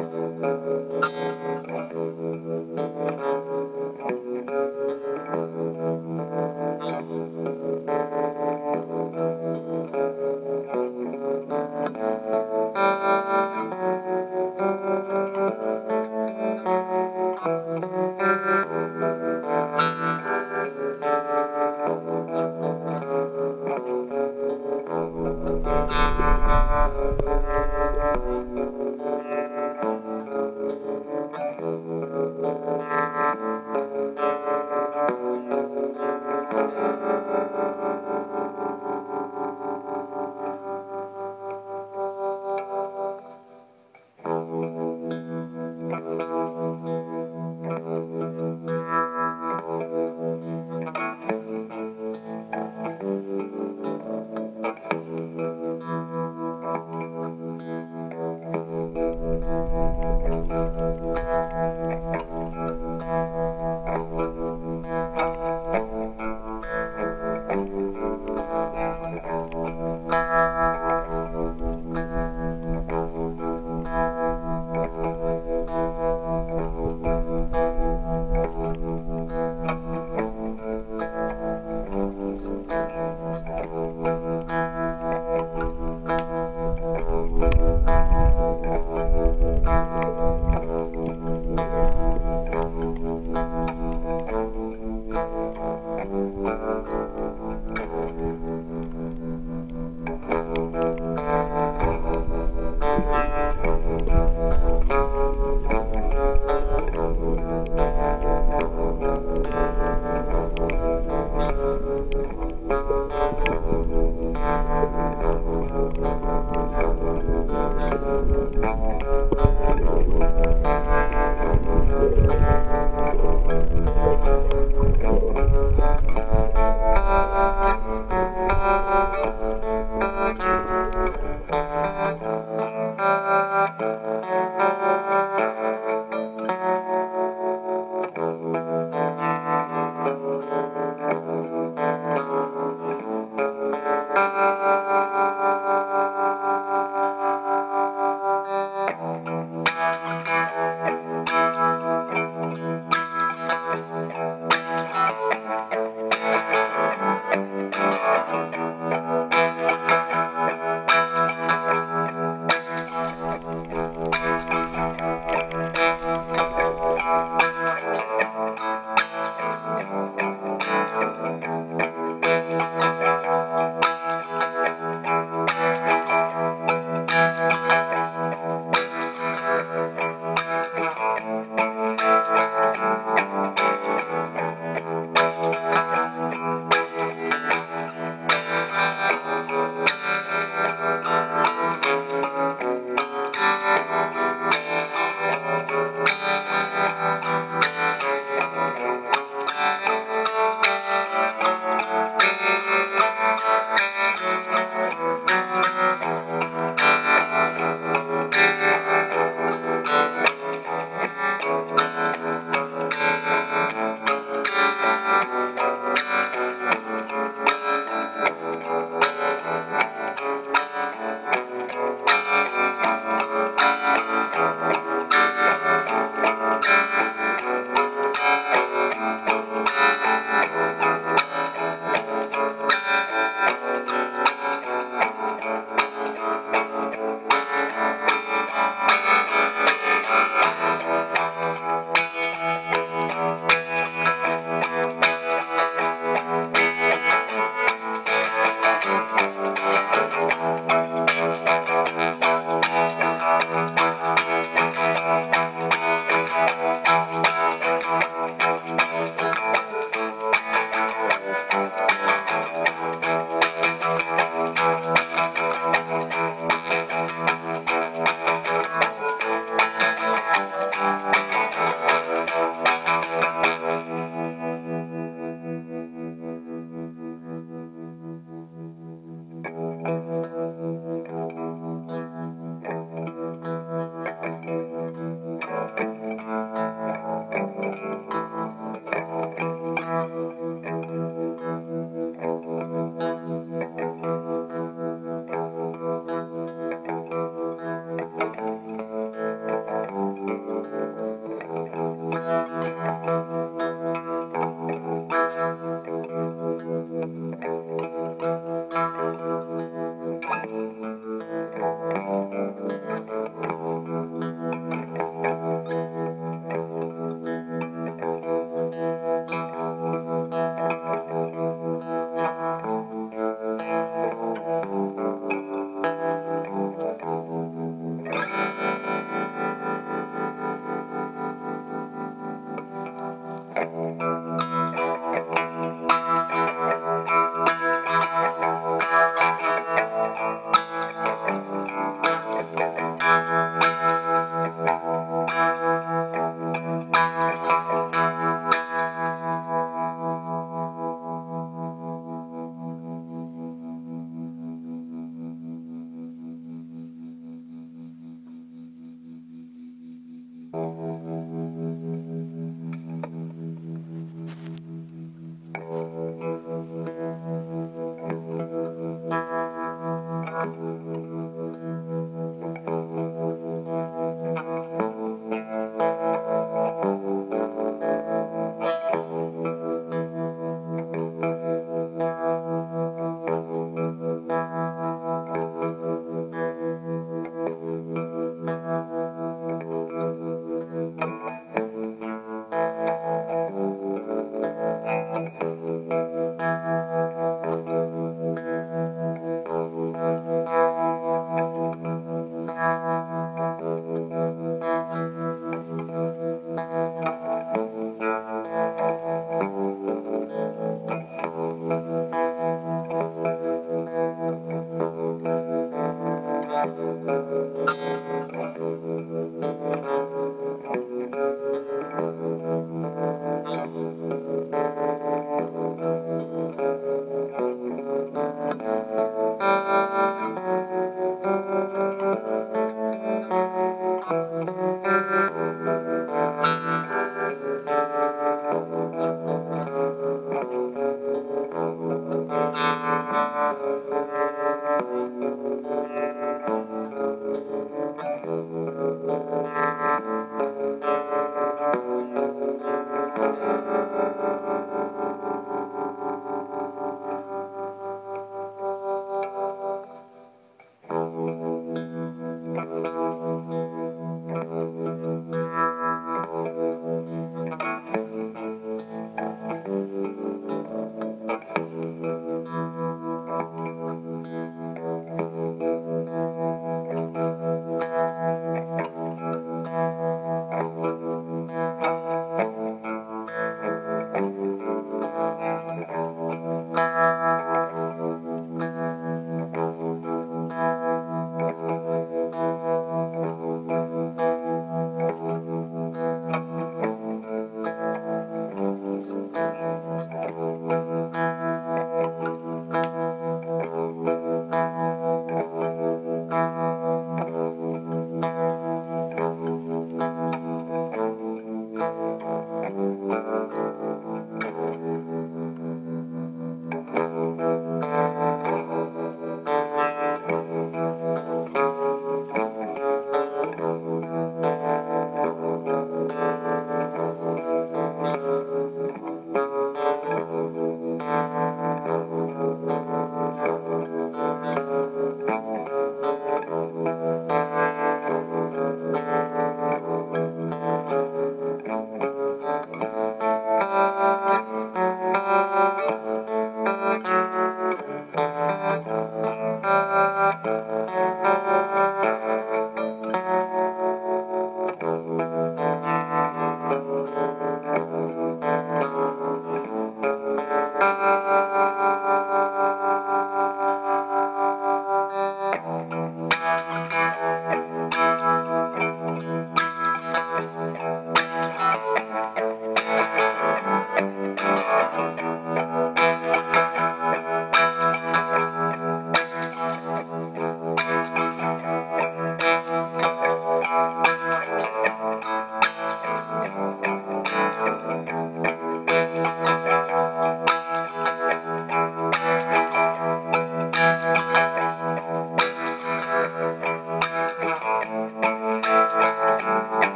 Thank you.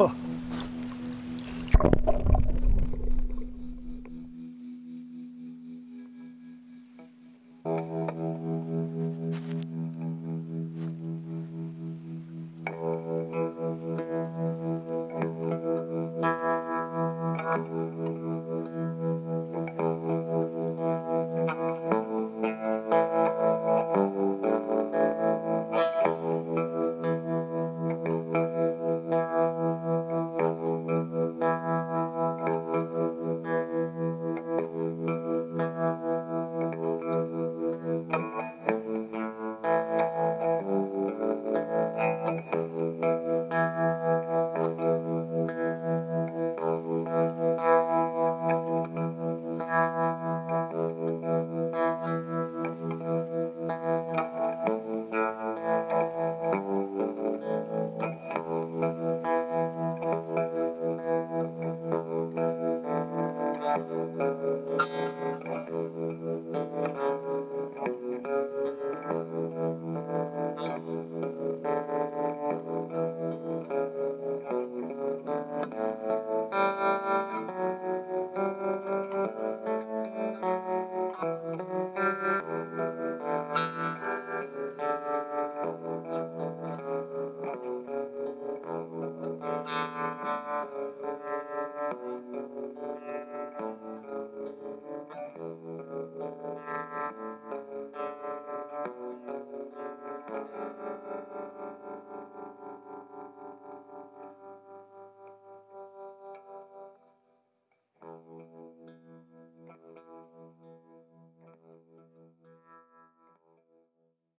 呵